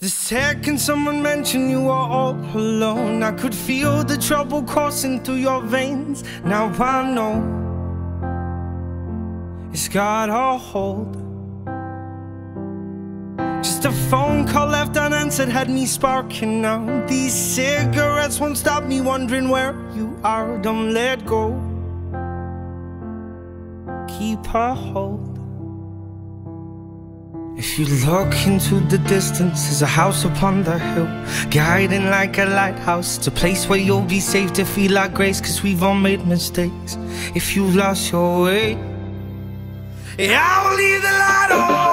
The second someone mentioned you were all alone, I could feel the trouble coursing through your veins. Now I know it's got a hold. Just a phone call left unanswered had me sparking now. These cigarettes won't stop me wondering where you are. Don't let go. Keep a hold. If you look into the distance, there's a house upon the hill, guiding like a lighthouse. It's a place where you'll be safe to feel like grace, cause we've all made mistakes. If you've lost your way, yeah, I will leave the light on.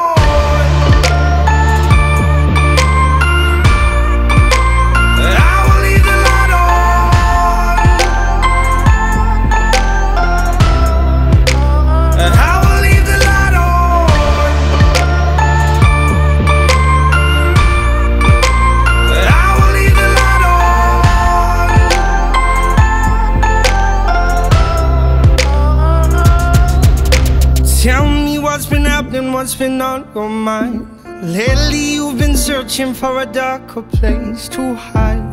Happening? What's been on your mind? Lately you've been searching for a darker place to hide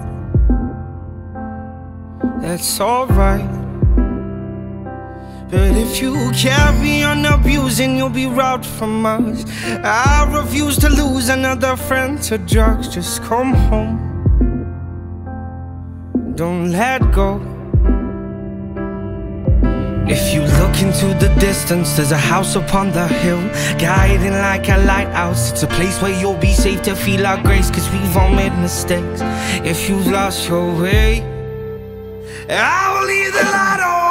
That's alright But if you carry on abusing, you'll be robbed from us I refuse to lose another friend to drugs Just come home Don't let go if you look into the distance, there's a house upon the hill Guiding like a lighthouse. It's a place where you'll be safe to feel our grace Cause we've all made mistakes. If you've lost your way I will leave the light on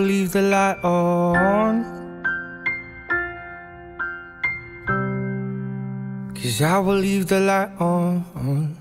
Leave the light on. Cause I will leave the light on